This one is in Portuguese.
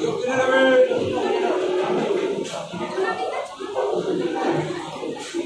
Eu quero ver.